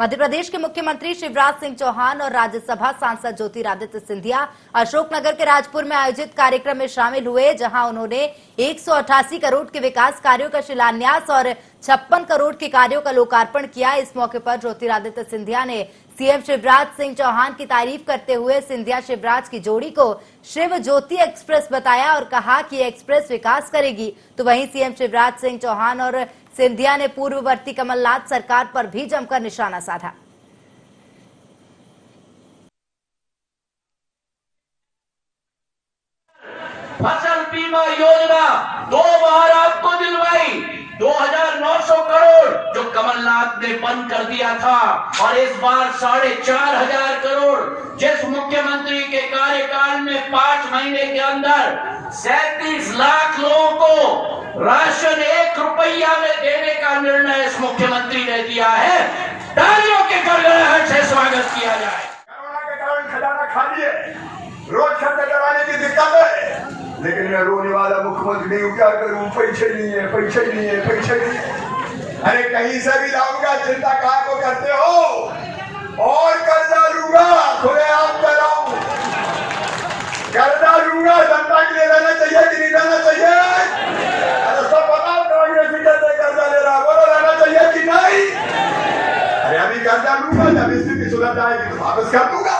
मध्य प्रदेश के मुख्यमंत्री शिवराज सिंह चौहान और राज्यसभा सांसद ज्योतिरादित्य सिंधिया अशोकनगर के राजपुर में आयोजित कार्यक्रम में शामिल हुए, जहाँ उन्होंने एक सौ अठासी करोड़ के विकास कार्यों का शिलान्यास और छप्पन करोड़ के कार्यों का लोकार्पण किया। इस मौके पर ज्योतिरादित्य सिंधिया ने सीएम शिवराज सिंह चौहान की तारीफ़ करते हुए सिंधिया शिवराज की जोड़ी को शिव ज्योति एक्सप्रेस बताया और कहा कि एक्सप्रेस विकास करेगी। तो वहीं सीएम शिवराज सिंह चौहान और सिंधिया ने पूर्ववर्ती कमलनाथ सरकार पर भी जमकर निशाना साधा। फ़सल बीमा कमलनाथ ने बंद कर दिया था और इस बार साढ़े चार हज़ार करोड़ जिस मुख्यमंत्री के कार्यकाल में पाँच महीने के अंदर सैतीस लाख लोगों को राशन एक रुपया में देने का निर्णय इस मुख्यमंत्री ने दिया है। तालियों के गड़गड़ाहट से स्वागत किया जाए। कोरोना के कारण खजाना खाली है। रोज खर्चा कराने की दिक्कत है। लेकिन मैं रोने वाला मुख्यमंत्री नहीं हूँ। क्या करूँ? पैसे नहीं है, पैसे नहीं है, पैसे नहीं है। अरे कहीं से भी लाऊँगा, चिंता का को करते हो? और कर्जा लूँगा, खुले आप कर रहा हूँ कर्जा लूँगा, जनता के लिए लेना चाहिए कि नहीं लेना चाहिए? अरे सब बताओ कांग्रेस कैसे कर्जा ले रहा बोलो लेना चाहिए कि नहीं? अरे अभी कर्जा लूँगा, जब स्थिति सुधर जाएगी तो वापस कर दूँगा।